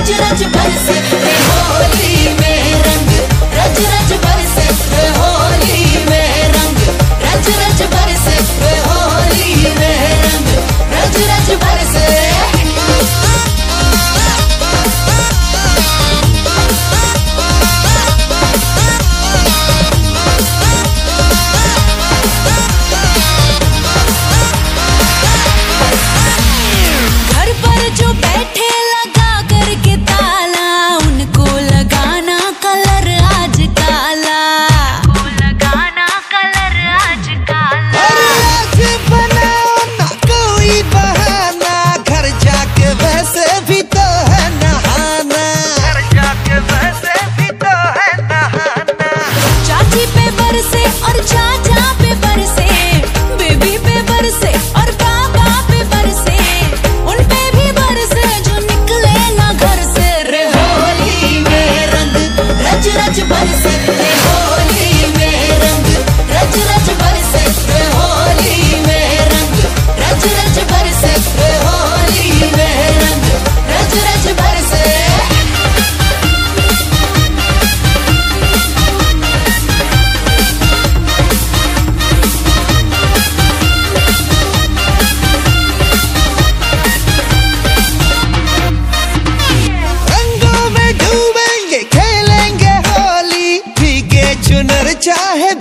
रच रच बरसे होली रज बरसे चाहे